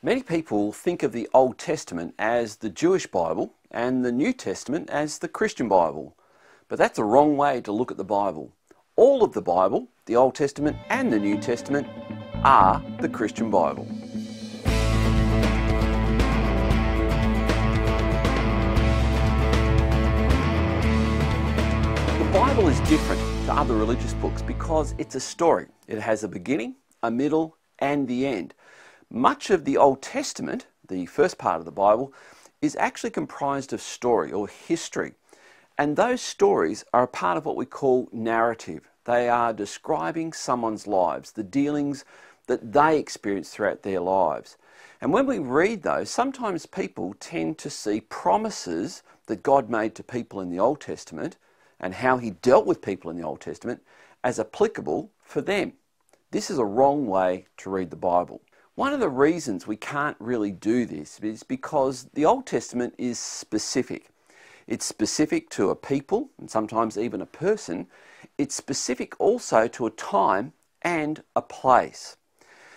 Many people think of the Old Testament as the Jewish Bible and the New Testament as the Christian Bible. But that's a wrong way to look at the Bible. All of the Bible, the Old Testament and the New Testament, are the Christian Bible. The Bible is different to other religious books because it's a story. It has a beginning, a middle, and the end. Much of the Old Testament, the first part of the Bible, is actually comprised of story or history. And those stories are a part of what we call narrative. They are describing someone's lives, the dealings that they experience throughout their lives. And when we read those, sometimes people tend to see promises that God made to people in the Old Testament and how he dealt with people in the Old Testament as applicable for them. This is a wrong way to read the Bible. One of the reasons we can't really do this is because the Old Testament is specific. It's specific to a people and sometimes even a person. It's specific also to a time and a place.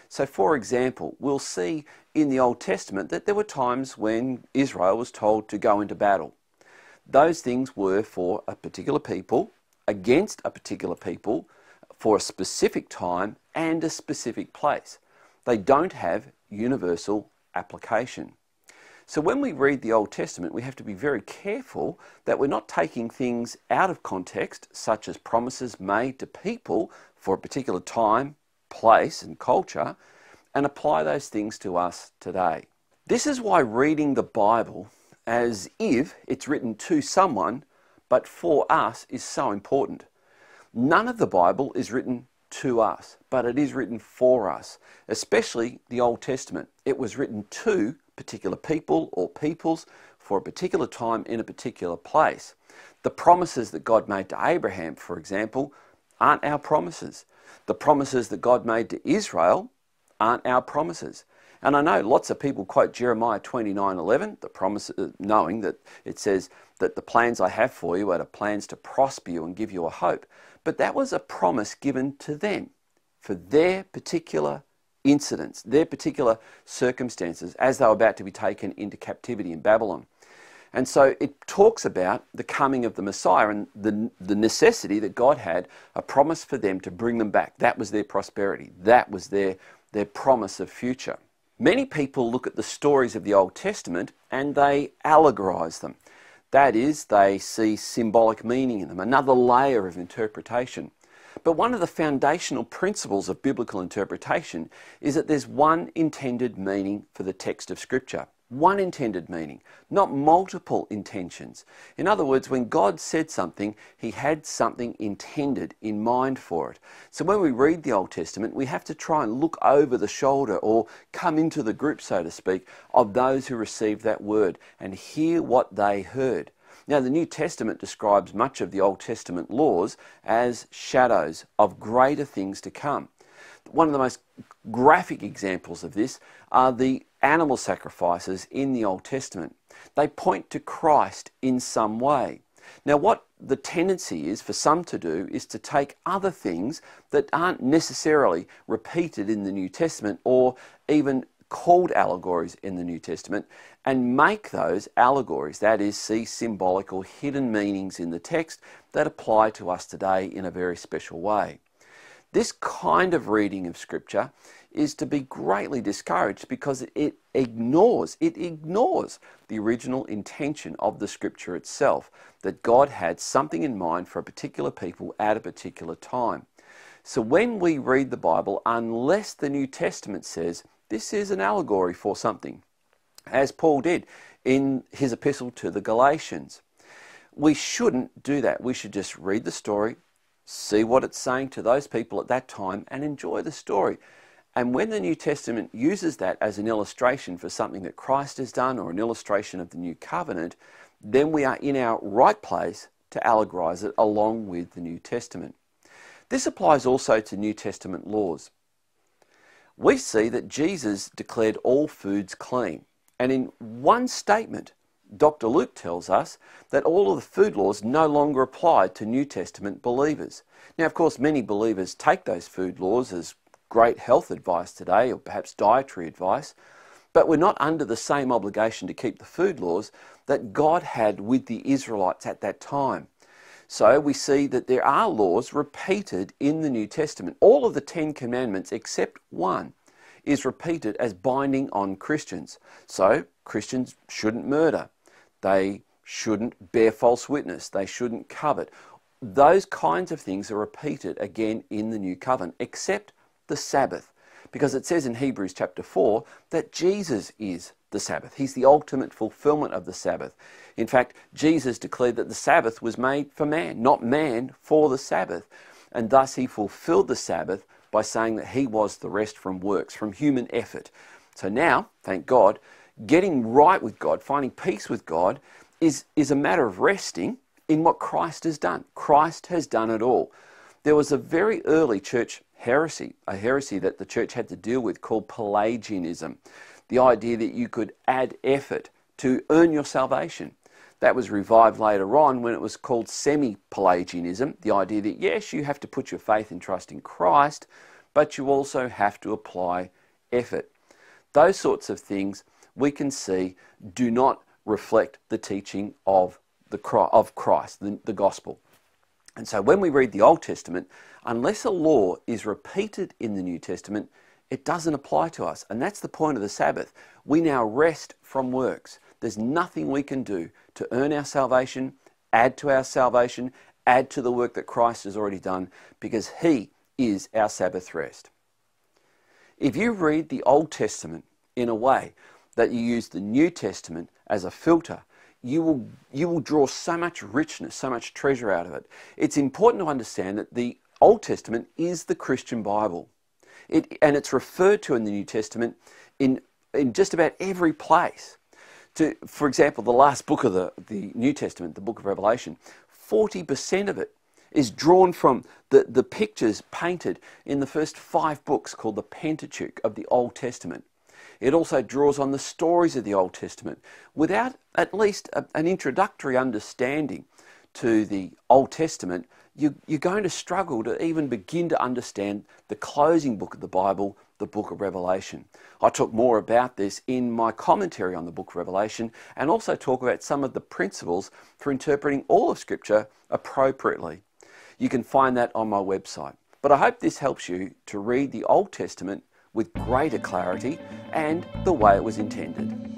So, for example, we'll see in the Old Testament that there were times when Israel was told to go into battle. Those things were for a particular people, against a particular people, for a specific time and a specific place. They don't have universal application. So when we read the Old Testament, we have to be very careful that we're not taking things out of context, such as promises made to people for a particular time, place, and culture, and apply those things to us today. This is why reading the Bible as if it's written to someone, but for us, is so important. None of the Bible is written to us, but it is written for us, especially the Old Testament. It was written to particular people or peoples for a particular time in a particular place. The promises that God made to Abraham, for example, aren't our promises. The promises that God made to Israel aren't our promises. And I know lots of people quote Jeremiah 29 11, the promise, uh, knowing that it says that the plans I have for you are the plans to prosper you and give you a hope. But that was a promise given to them for their particular incidents, their particular circumstances as they were about to be taken into captivity in Babylon. And so it talks about the coming of the Messiah and the, the necessity that God had a promise for them to bring them back. That was their prosperity. That was their, their promise of future. Many people look at the stories of the Old Testament and they allegorize them. That is, they see symbolic meaning in them, another layer of interpretation. But one of the foundational principles of biblical interpretation is that there's one intended meaning for the text of Scripture one intended meaning, not multiple intentions. In other words, when God said something, He had something intended in mind for it. So when we read the Old Testament, we have to try and look over the shoulder or come into the group, so to speak, of those who received that word and hear what they heard. Now, the New Testament describes much of the Old Testament laws as shadows of greater things to come. One of the most graphic examples of this are the animal sacrifices in the Old Testament. They point to Christ in some way. Now, what the tendency is for some to do is to take other things that aren't necessarily repeated in the New Testament or even called allegories in the New Testament and make those allegories, that is, see symbolic or hidden meanings in the text that apply to us today in a very special way. This kind of reading of Scripture is to be greatly discouraged because it ignores, it ignores the original intention of the Scripture itself, that God had something in mind for a particular people at a particular time. So when we read the Bible, unless the New Testament says this is an allegory for something, as Paul did in his epistle to the Galatians, we shouldn't do that. We should just read the story, see what it's saying to those people at that time, and enjoy the story. And when the New Testament uses that as an illustration for something that Christ has done or an illustration of the new covenant, then we are in our right place to allegorize it along with the New Testament. This applies also to New Testament laws. We see that Jesus declared all foods clean. And in one statement, Dr. Luke tells us that all of the food laws no longer apply to New Testament believers. Now, of course, many believers take those food laws as great health advice today, or perhaps dietary advice. But we're not under the same obligation to keep the food laws that God had with the Israelites at that time. So we see that there are laws repeated in the New Testament. All of the Ten Commandments, except one, is repeated as binding on Christians. So Christians shouldn't murder. They shouldn't bear false witness. They shouldn't covet. Those kinds of things are repeated again in the New Covenant, except the Sabbath. Because it says in Hebrews chapter 4 that Jesus is the Sabbath. He's the ultimate fulfillment of the Sabbath. In fact, Jesus declared that the Sabbath was made for man, not man for the Sabbath. And thus he fulfilled the Sabbath by saying that he was the rest from works, from human effort. So now, thank God, getting right with God, finding peace with God, is, is a matter of resting in what Christ has done. Christ has done it all. There was a very early church heresy, a heresy that the church had to deal with called Pelagianism. The idea that you could add effort to earn your salvation. That was revived later on when it was called semi Pelagianism, the idea that yes, you have to put your faith and trust in Christ, but you also have to apply effort. Those sorts of things we can see do not reflect the teaching of, the, of Christ, the, the gospel. And so when we read the Old Testament, unless a law is repeated in the New Testament, it doesn't apply to us. And that's the point of the Sabbath. We now rest from works. There's nothing we can do to earn our salvation, add to our salvation, add to the work that Christ has already done, because He is our Sabbath rest. If you read the Old Testament in a way that you use the New Testament as a filter, you will, you will draw so much richness, so much treasure out of it. It's important to understand that the Old Testament is the Christian Bible. It, and it's referred to in the New Testament in, in just about every place. To, for example, the last book of the, the New Testament, the book of Revelation, 40% of it is drawn from the, the pictures painted in the first five books called the Pentateuch of the Old Testament. It also draws on the stories of the Old Testament without at least a, an introductory understanding to the Old Testament. You, you're going to struggle to even begin to understand the closing book of the Bible, the book of Revelation. I talk more about this in my commentary on the book of Revelation and also talk about some of the principles for interpreting all of Scripture appropriately. You can find that on my website. But I hope this helps you to read the Old Testament with greater clarity and the way it was intended.